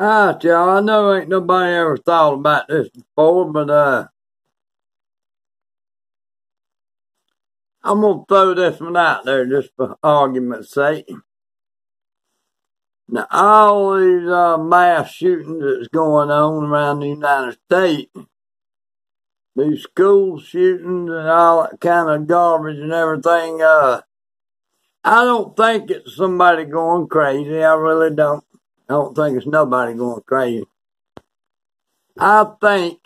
Alright, y'all. I know ain't nobody ever thought about this before, but uh, I'm gonna throw this one out there just for argument's sake. Now, all these uh, mass shootings that's going on around the United States, these school shootings and all that kind of garbage and everything, uh, I don't think it's somebody going crazy. I really don't. I don't think it's nobody going crazy. I think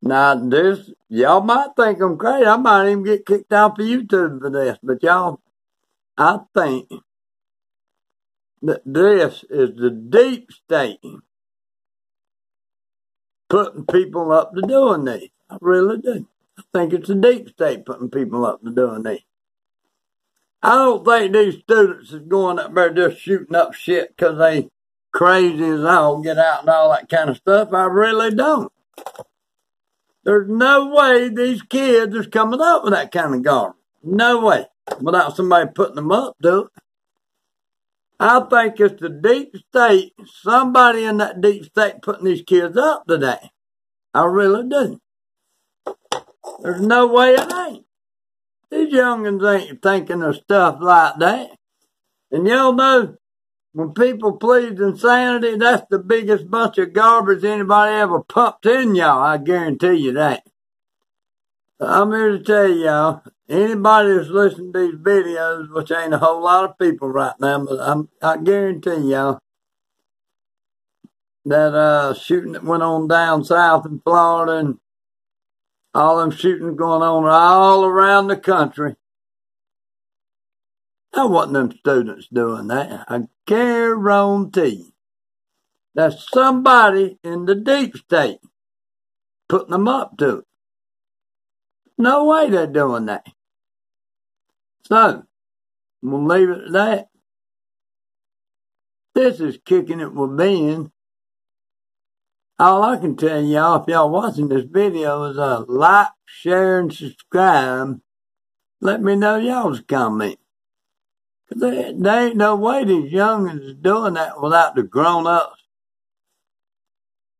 now this y'all might think I'm crazy. I might even get kicked off of YouTube for this, but y'all, I think that this is the deep state putting people up to doing this. I really do. I think it's the deep state putting people up to doing this. I don't think these students is going up there just shooting up shit because they crazy as all get out and all that kind of stuff. I really don't. There's no way these kids is coming up with that kind of garbage. No way. Without somebody putting them up to it. I think it's the deep state, somebody in that deep state putting these kids up today. I really do. There's no way it ain't. These youngins ain't thinking of stuff like that. And y'all know, when people plead insanity, that's the biggest bunch of garbage anybody ever pumped in y'all. I guarantee you that. I'm here to tell y'all, anybody that's listening to these videos, which ain't a whole lot of people right now, but I'm, I guarantee y'all that uh, shooting that went on down south in Florida and all them shooting going on all around the country. That wasn't them students doing that. I guarantee That's somebody in the deep state putting them up to it. No way they're doing that. So, we'll leave it at that. This is kicking it with Ben. All I can tell y'all, if y'all watching this video, is uh, like, share, and subscribe. Let me know y'all's comment. Cause there, there ain't no way these youngins is doing that without the grown-ups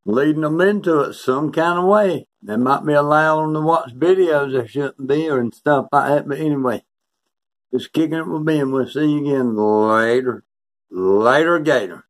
leading them into it some kind of way. They might be allowing them to watch videos they shouldn't be or and stuff like that. But anyway, just kicking it with Ben. We'll see you again later. Later, Gator.